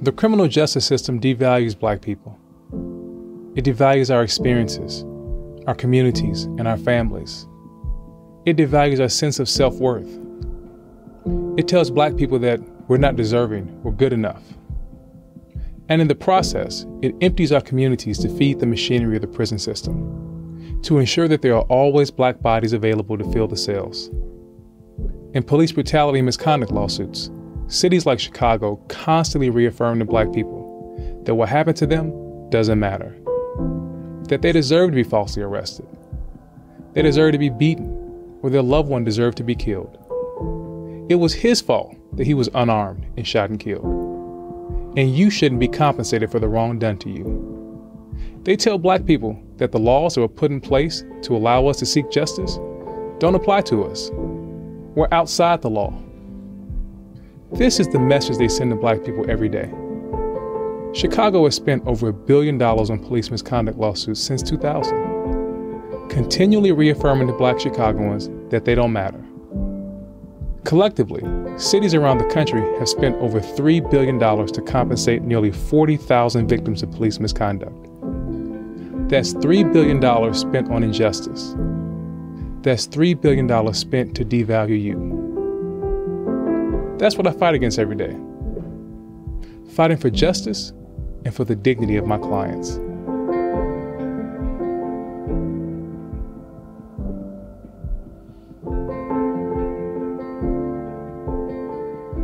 The criminal justice system devalues black people. It devalues our experiences, our communities, and our families. It devalues our sense of self worth. It tells black people that we're not deserving or good enough. And in the process, it empties our communities to feed the machinery of the prison system, to ensure that there are always black bodies available to fill the cells. In police brutality and misconduct lawsuits, cities like Chicago constantly reaffirm to black people that what happened to them doesn't matter, that they deserve to be falsely arrested, they deserve to be beaten, or their loved one deserved to be killed. It was his fault that he was unarmed and shot and killed. And you shouldn't be compensated for the wrong done to you. They tell black people that the laws that were put in place to allow us to seek justice don't apply to us. We're outside the law. This is the message they send to black people every day. Chicago has spent over a billion dollars on police misconduct lawsuits since 2000, continually reaffirming to black Chicagoans that they don't matter. Collectively, cities around the country have spent over $3 billion to compensate nearly 40,000 victims of police misconduct. That's $3 billion spent on injustice. That's $3 billion spent to devalue you. That's what I fight against every day. Fighting for justice and for the dignity of my clients.